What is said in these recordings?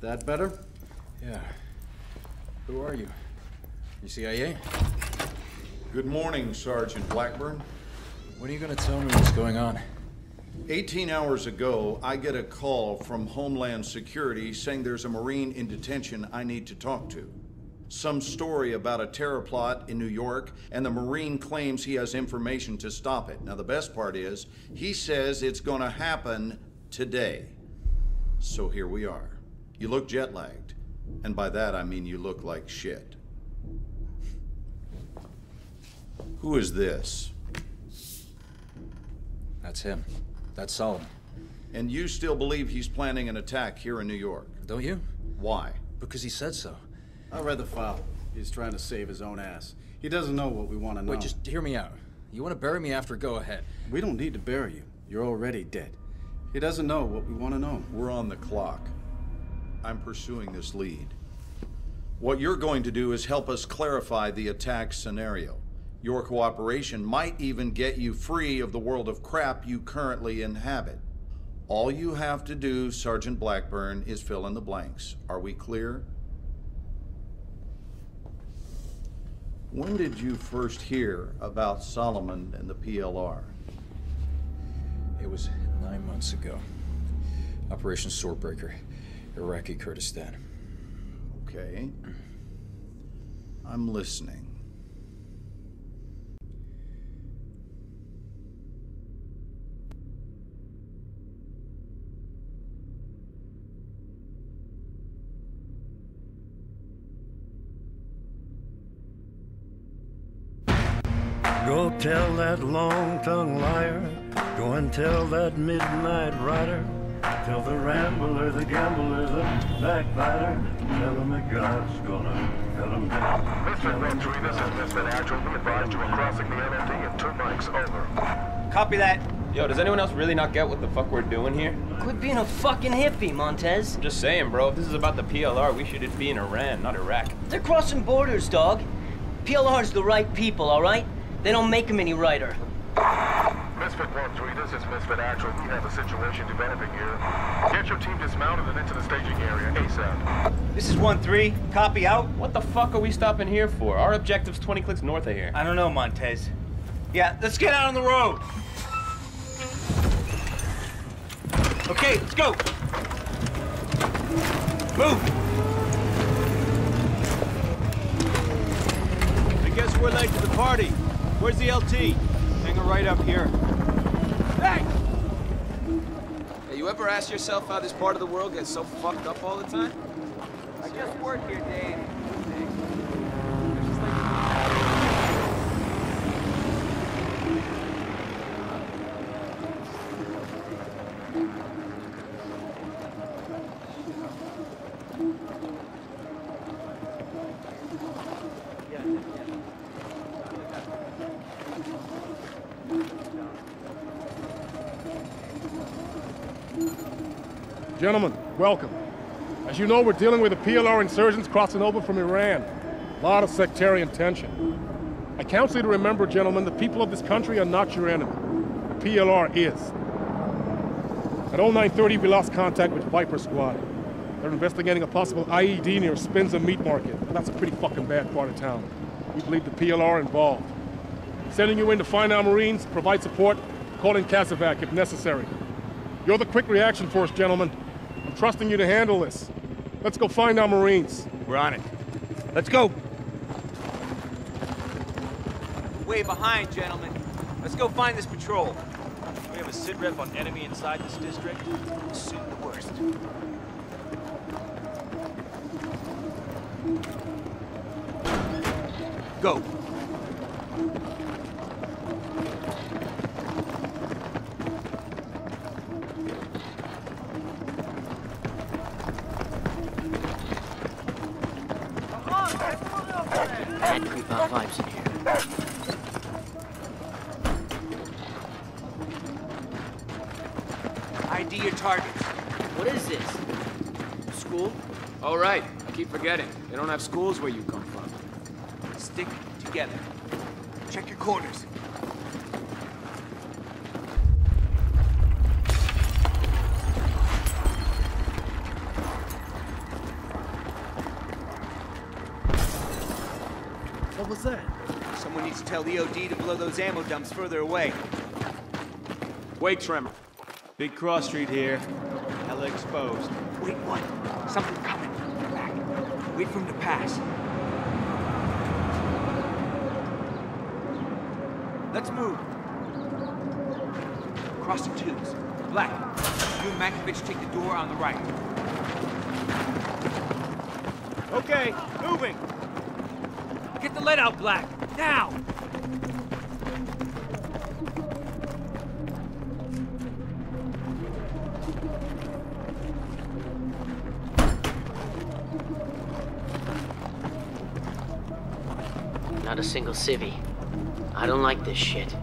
That better? Yeah. Who are you? You CIA? Good morning, Sergeant Blackburn. When are you gonna tell me what's going on? 18 hours ago, I get a call from Homeland Security saying there's a Marine in detention I need to talk to. Some story about a terror plot in New York, and the Marine claims he has information to stop it. Now, the best part is, he says it's gonna happen today. So here we are. You look jet lagged. And by that, I mean you look like shit. Who is this? That's him. That's Solomon. And you still believe he's planning an attack here in New York? Don't you? Why? Because he said so. I read the file. He's trying to save his own ass. He doesn't know what we want to know. Wait, just hear me out. You want to bury me after, go ahead. We don't need to bury you. You're already dead. He doesn't know what we want to know. We're on the clock. I'm pursuing this lead. What you're going to do is help us clarify the attack scenario. Your cooperation might even get you free of the world of crap you currently inhabit. All you have to do, Sergeant Blackburn, is fill in the blanks. Are we clear? When did you first hear about Solomon and the PLR? It was nine months ago. Operation Swordbreaker, Iraqi Kurdistan. Okay. I'm listening. Go tell that long-tongued liar. Go and tell that midnight rider. Tell the rambler, the gambler, the backbiter. Tell him that God's gonna cut him down. Misfit Venturi, this is Misfit Actual. We advised you are crossing the NMD in two mics. Over. Copy that. Yo, does anyone else really not get what the fuck we're doing here? Quit being a fucking hippie, Montes. I'm just saying, bro, if this is about the PLR, we should be in Iran, not Iraq. They're crossing borders, dog. PLR's the right people, all right? They don't make them any righter. Misfit 1-3, this is Misfit Actual. We have a situation developing here. Get your team dismounted and into the staging area ASAP. This is 1-3. Copy out. What the fuck are we stopping here for? Our objective's 20 clicks north of here. I don't know, Montes. Yeah, let's get out on the road. Okay, let's go. Move. I guess we're late to the party. Where's the LT? Right up here. Hey! Hey, you ever ask yourself how this part of the world gets so fucked up all the time? I just work here, Dave. Gentlemen, welcome. As you know, we're dealing with the PLR insurgents crossing over from Iran. A lot of sectarian tension. I counsel you to remember, gentlemen, the people of this country are not your enemy. The PLR is. At 0930, we lost contact with Viper Squad. They're investigating a possible IED near Spinza Meat Market, and that's a pretty fucking bad part of town. We believe the PLR involved. Sending you in to find our Marines, provide support, call in CASEVAC if necessary. You're the quick reaction force, gentlemen. I'm trusting you to handle this. Let's go find our Marines. We're on it. Let's go. Way behind, gentlemen. Let's go find this patrol. We have a sit rep on enemy inside this district. Assume the worst. Go. Bad creep out vibes in here. ID your targets. What is this? School? Oh, right. I keep forgetting. They don't have schools where you come from. Stick together. Check your corners. Tell the OD to blow those ammo dumps further away. Wait, Tremor. Big cross street here. Hella exposed. Wait, what? Something coming. from the Back. Wait for him to pass. Let's move. Crossing twos. Black, you and Mankovich take the door on the right. Okay, moving. Get the lead out, Black. Now! Not a single civvy. I don't like this shit.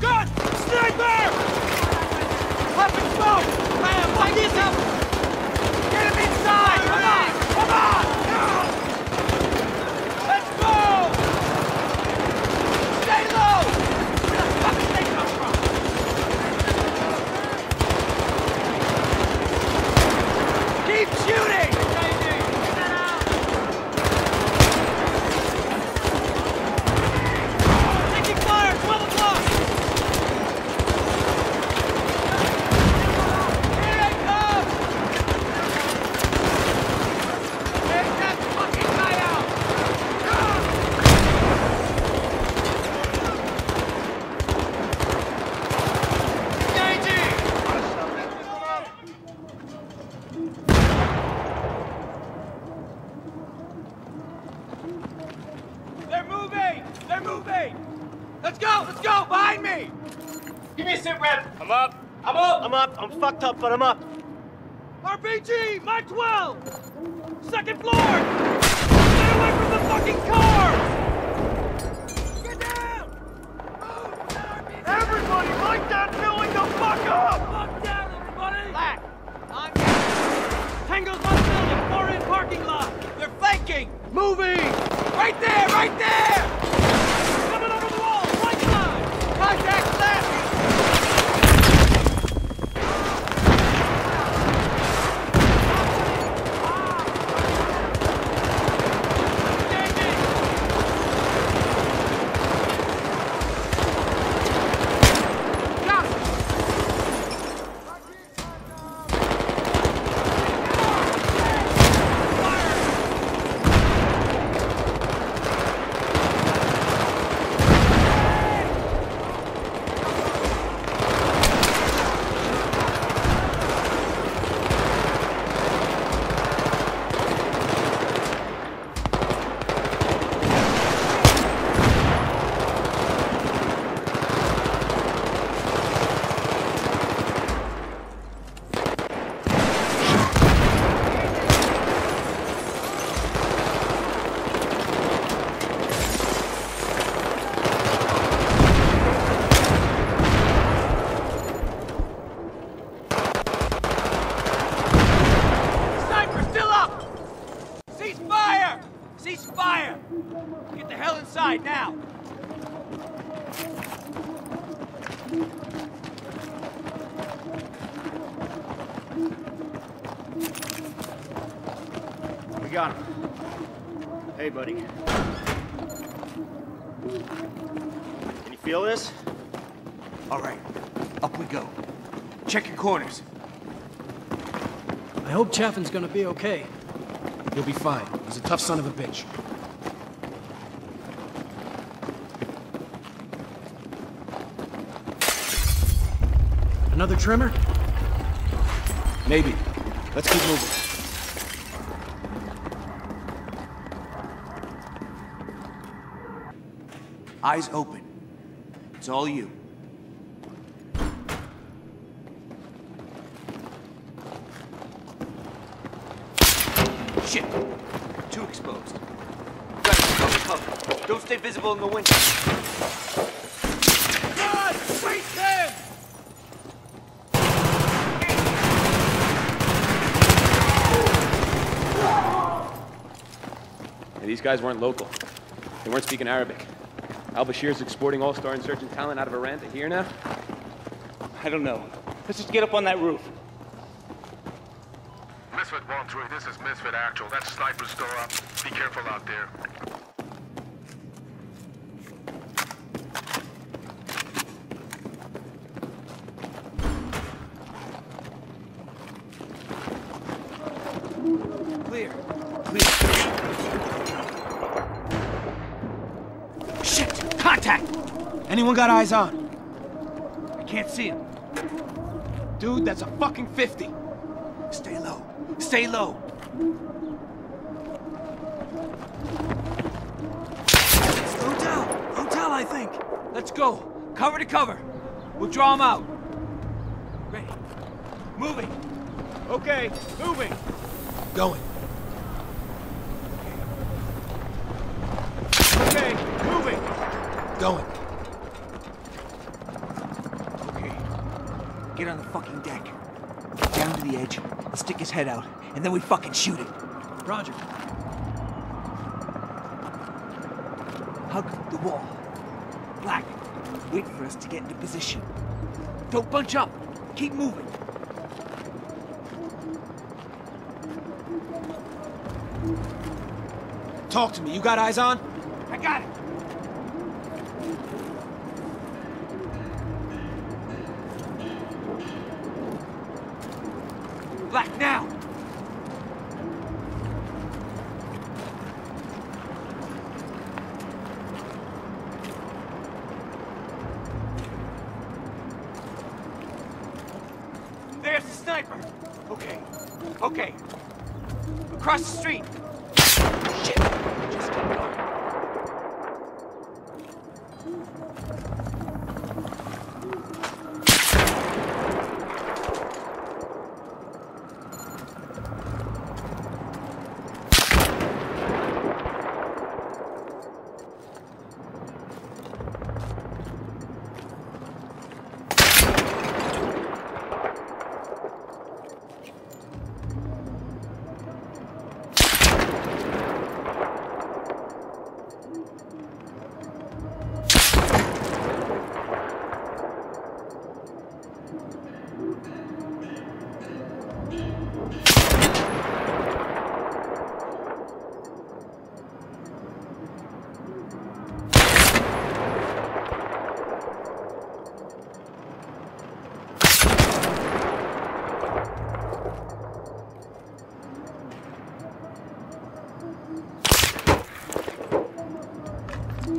Gun! Sniper! Popping smoke! Bam! Like this up! Get him inside! Come on! Come on! Let's go! Stay low! Where the fuck did they come from? Keep shooting! Taking fire! 12 o'clock! Here they come! Take that fucking guy out! They're moving! They're moving! Let's go! Let's go! Behind me! Give me a sit rep! I'm up! I'm up! I'm up! I'm fucked up, but I'm up! RPG! Mike 12! Second floor! Get away from the fucking cars! Get down! Oh, everybody, light that building the fuck up! Fuck down, everybody! Black! I'm Tango's on building, far in parking lot! They're flanking! Moving! Right there, right there! Coming over the wall, right side! Contact left! Sniper still up! Cease fire! Cease fire! Get the hell inside now! We got him. Hey, buddy. Can you feel this? All right, up we go. Check your corners. I hope Chaffin's gonna be okay. He'll be fine. He's a tough son of a bitch. Another trimmer? Maybe. Let's keep moving. Eyes open. It's all you. Shit! Too exposed. Cover, cover. Don't stay visible in the window. God! Wait them! And these guys weren't local. They weren't speaking Arabic. Al Bashir's exporting all-star insurgent talent out of Iran to here now? I don't know. Let's just get up on that roof. Misfit 1-3, this is Misfit Actual. That sniper's still up. Be careful out there. Clear. Clear. Contact! Anyone got eyes on? I can't see him. Dude, that's a fucking 50. Stay low. Stay low. It's Hotel! Hotel, I think! Let's go! Cover to cover! We'll draw him out. Ready. Moving! Okay, moving! Going. Okay, moving! Going. Okay. Get on the fucking deck. Get down to the edge, and stick his head out, and then we fucking shoot it. Roger. Hug the wall. Black, wait for us to get into position. Don't bunch up. Keep moving. Talk to me. You got eyes on?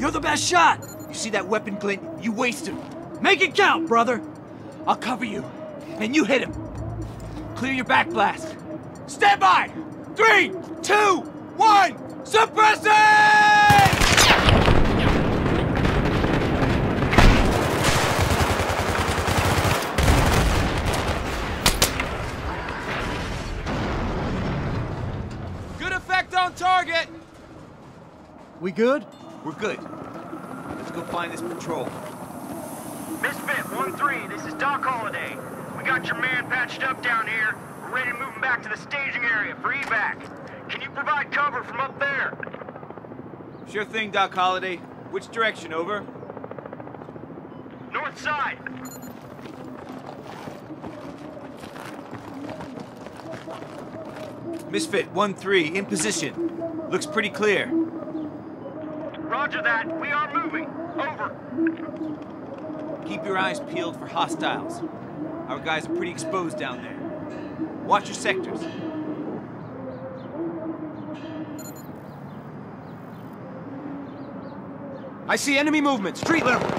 You're the best shot! You see that weapon glint? You wasted it. Make it count, brother! I'll cover you, and you hit him. Clear your back blast. Stand by! Three, two, one, suppress it! Good effect on target! We good? We're good. Find this patrol. Misfit 1-3, this is Doc Holliday. We got your man patched up down here. We're ready to move him back to the staging area for evac. Can you provide cover from up there? Sure thing, Doc Holliday. Which direction, over? North side. Misfit 1-3, in position. Looks pretty clear. Roger that. We are. Keep your eyes peeled for hostiles. Our guys are pretty exposed down there. Watch your sectors. I see enemy movement. Street level.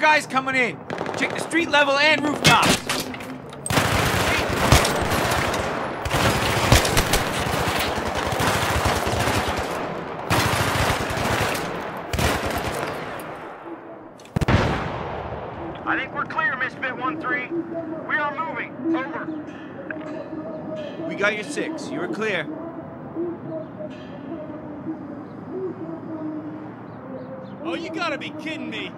guys coming in. Check the street level and rooftops. I think we're clear, Misfit 1-3. We are moving. Over. We got your six. You are clear. Oh, you gotta be kidding me.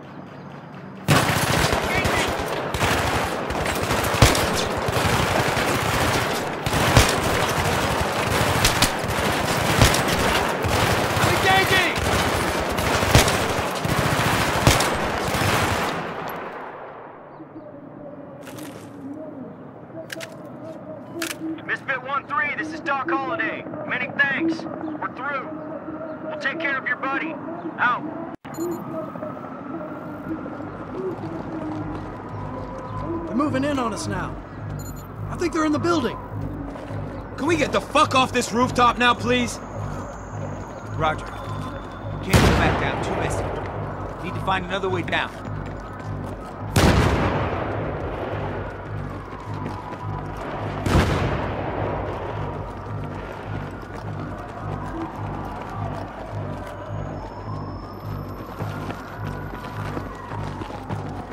Out. They're moving in on us now. I think they're in the building. Can we get the fuck off this rooftop now, please? Roger. Can't go back down. Too messy. Need to find another way down.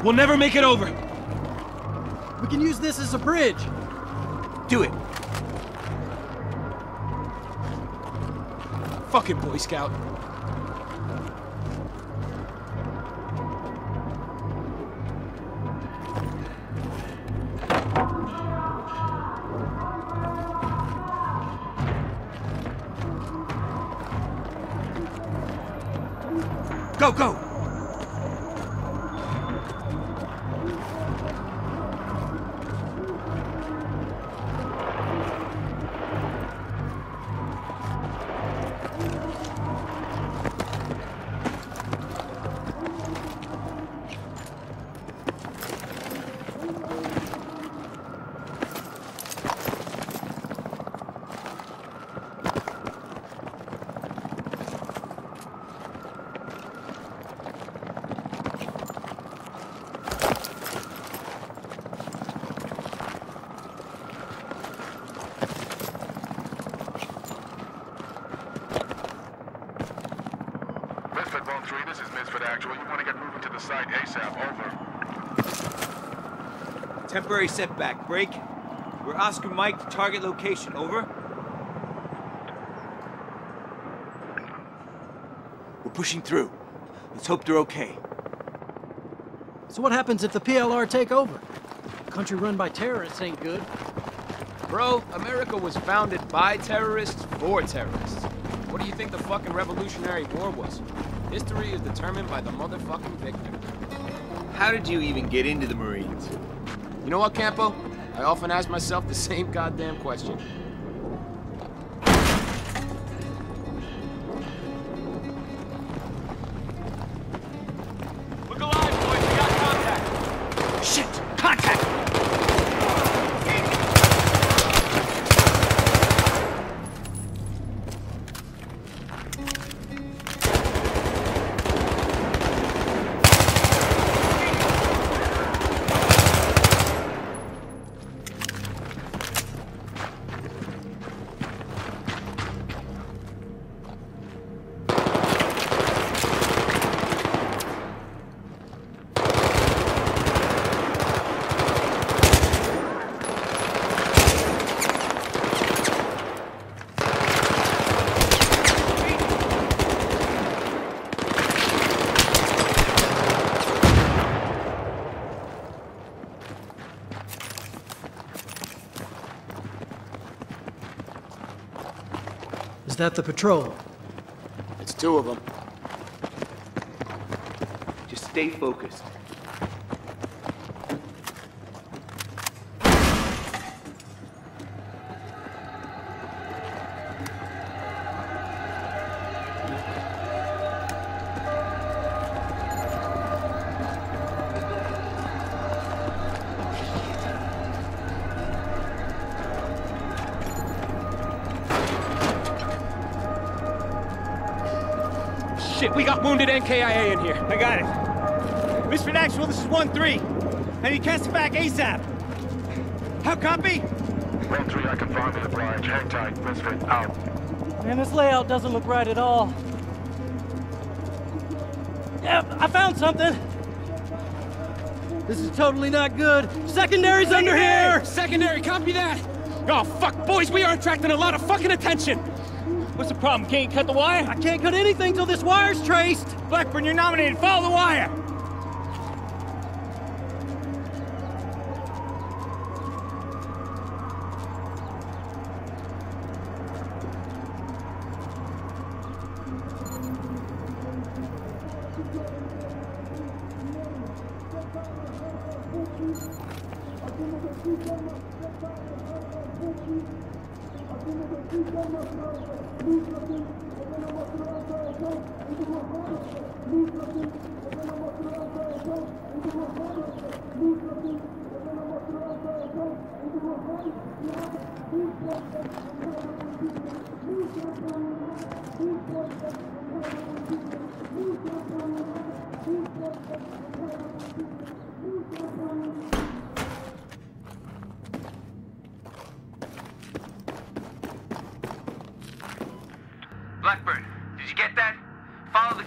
We'll never make it over. We can use this as a bridge. Do it. Fucking Boy Scout. Go, go! Misfit 1-3, this is Misfit Actual. You want to get moving to the site ASAP. Over. Temporary setback. Break. We're Oscar Mike. to Target location. Over. We're pushing through. Let's hope they're okay. So what happens if the PLR take over? A country run by terrorists ain't good. Bro, America was founded by terrorists for terrorists. What do you think the fucking Revolutionary War was? History is determined by the motherfucking victor. How did you even get into the Marines? You know what, Campo? I often ask myself the same goddamn question. That the patrol? It's two of them. Just stay focused. Wounded NKIA in here. I got it. Misfit Actual, this is 1-3. I need cast it back ASAP. How copy? 1-3, I confirm the oblige. Hang tight. Misfit, out. Man, this layout doesn't look right at all. Yeah, I found something. This is totally not good. Secondary's under here! Secondary, copy that! Oh, fuck, boys, we are attracting a lot of fucking attention! What's the problem? Can't you cut the wire? I can't cut anything till this wire's traced! Blackburn, you're nominated. Follow the wire! Blackburn, did you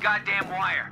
goddamn wire.